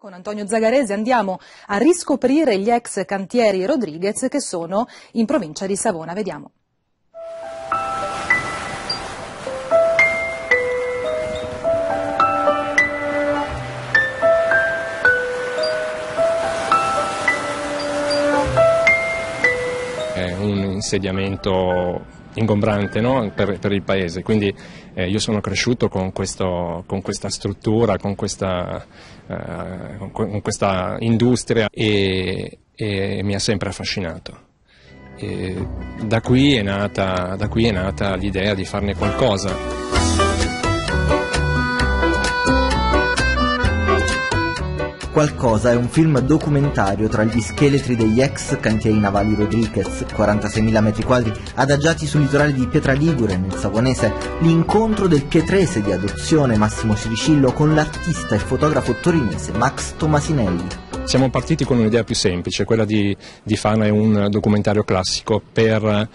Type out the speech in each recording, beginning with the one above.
Con Antonio Zagarese andiamo a riscoprire gli ex cantieri Rodriguez che sono in provincia di Savona. Vediamo. È un insediamento ingombrante no? per, per, il paese, quindi eh, io sono cresciuto con, questo, con questa struttura, con questa, eh, con questa industria e, e, mi ha sempre affascinato. Da da qui è nata l'idea di farne qualcosa. Qualcosa è un film documentario tra gli scheletri degli ex cantieri navali Rodriguez, 46.000 metri quadri adagiati sul litorale di Pietraligure, nel Savonese, l'incontro del pietrese di adozione Massimo Ciricillo con l'artista e fotografo torinese Max Tomasinelli. Siamo partiti con un'idea più semplice, quella di, di fare un documentario classico per,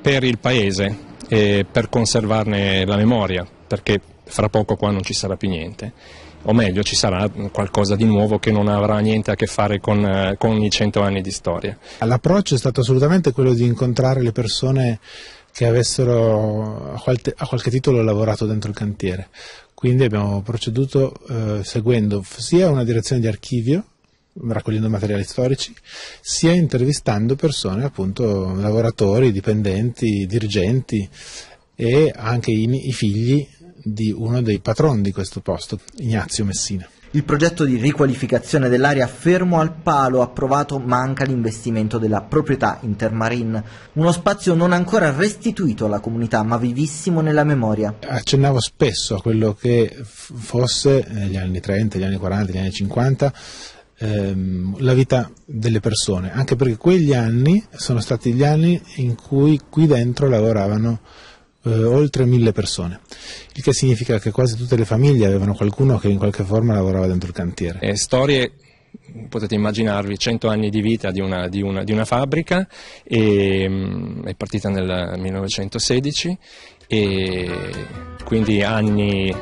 per il paese e per conservarne la memoria, perché fra poco qua non ci sarà più niente o meglio ci sarà qualcosa di nuovo che non avrà niente a che fare con, eh, con i cento anni di storia. L'approccio è stato assolutamente quello di incontrare le persone che avessero a qualche, a qualche titolo lavorato dentro il cantiere. Quindi abbiamo proceduto eh, seguendo sia una direzione di archivio, raccogliendo materiali storici, sia intervistando persone, appunto, lavoratori, dipendenti, dirigenti e anche i, i figli di uno dei patroni di questo posto, Ignazio Messina. Il progetto di riqualificazione dell'area fermo al palo approvato manca l'investimento della proprietà Intermarine, uno spazio non ancora restituito alla comunità ma vivissimo nella memoria. Accennavo spesso a quello che fosse negli anni 30, gli anni 40, gli anni 50 ehm, la vita delle persone, anche perché quegli anni sono stati gli anni in cui qui dentro lavoravano eh, oltre mille persone, il che significa che quasi tutte le famiglie avevano qualcuno che in qualche forma lavorava dentro il cantiere. Eh, storie potete immaginarvi 100 anni di vita di una, di una, di una fabbrica, e, mh, mm, è partita nel 1916 e quindi anni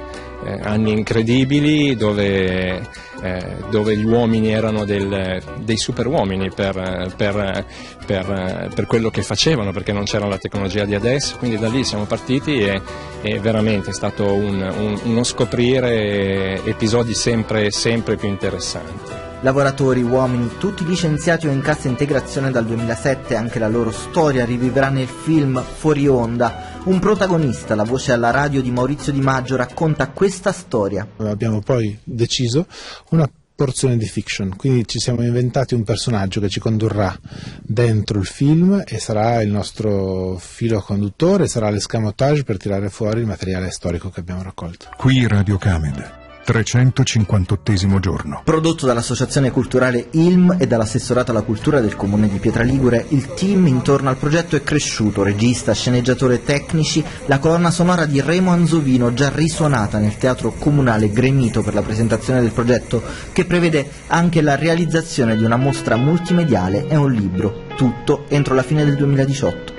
eh, anni incredibili dove, eh, dove, gli uomini erano del, dei super uomini per, per, per, per, quello che facevano perché non c'era la tecnologia di adesso, quindi da lì siamo partiti e, e veramente è stato un, un, uno scoprire episodi sempre, sempre più interessanti. Lavoratori, uomini, tutti licenziati o in cassa integrazione dal 2007, anche la loro storia rivivrà nel film Fuori Onda. Un protagonista, la voce alla radio di Maurizio Di Maggio, racconta questa storia. Abbiamo poi deciso una porzione di fiction, quindi ci siamo inventati un personaggio che ci condurrà dentro il film e sarà il nostro filo conduttore, sarà l'escamotage per tirare fuori il materiale storico che abbiamo raccolto. Qui Radio Camed 358 giorno. Prodotto dall'Associazione Culturale ILM e dall'Assessorato alla Cultura del Comune di Pietraligure, il team intorno al progetto è cresciuto, regista, sceneggiatore tecnici, la colonna sonora di Remo Anzovino, già risuonata nel Teatro Comunale Gremito per la presentazione del progetto, che prevede anche la realizzazione di una mostra multimediale e un libro, tutto entro la fine del 2018.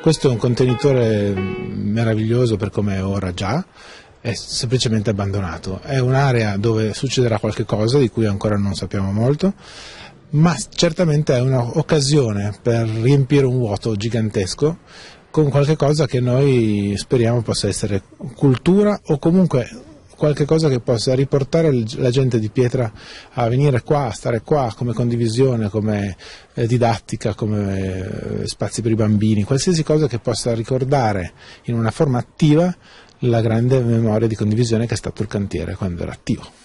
Questo è un contenitore meraviglioso per come è ora già, è semplicemente abbandonato. È un'area dove succederà qualche cosa di cui ancora non sappiamo molto, ma certamente è un'occasione per riempire un vuoto gigantesco con qualche cosa che noi speriamo possa essere cultura o comunque qualche cosa che possa riportare la gente di Pietra a venire qua, a stare qua come condivisione, come eh, didattica, come eh, spazi per i bambini, qualsiasi cosa che possa ricordare in una forma attiva la grande memoria di condivisione che è stato il cantiere quando era attivo.